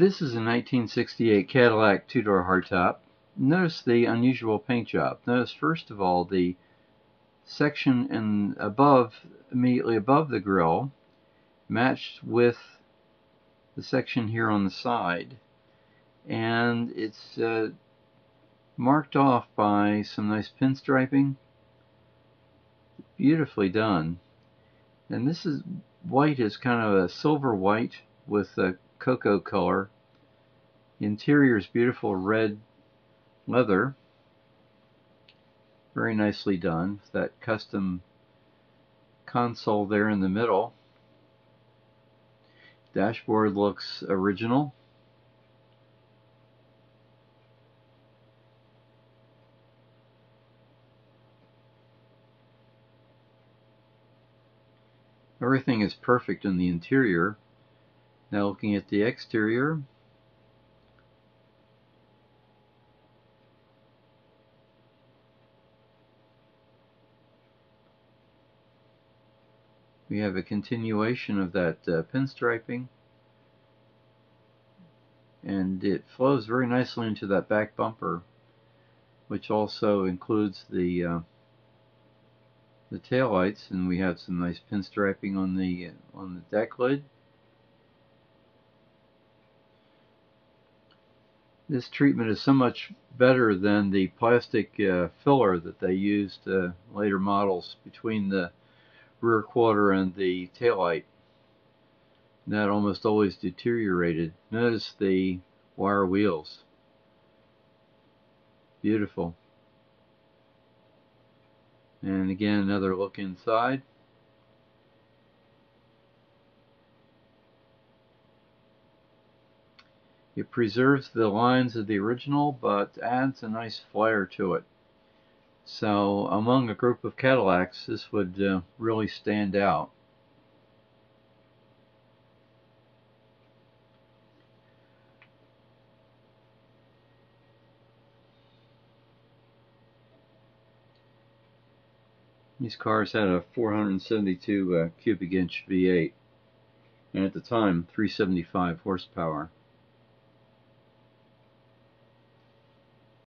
This is a 1968 Cadillac two-door hardtop. Notice the unusual paint job. Notice first of all the section in above, immediately above the grill, matched with the section here on the side, and it's uh, marked off by some nice pinstriping. Beautifully done. And this is white is kind of a silver white with a cocoa color. Interior is beautiful red leather. Very nicely done. That custom console there in the middle. Dashboard looks original. Everything is perfect in the interior. Now looking at the exterior, we have a continuation of that uh, pinstriping. And it flows very nicely into that back bumper which also includes the uh, the tail lights and we have some nice pinstriping on the on the deck lid This treatment is so much better than the plastic uh, filler that they used uh, later models between the rear quarter and the taillight. That almost always deteriorated. Notice the wire wheels. Beautiful. And again, another look inside. It preserves the lines of the original, but adds a nice flair to it. So among a group of Cadillacs, this would uh, really stand out. These cars had a 472 uh, cubic inch V8 and at the time 375 horsepower.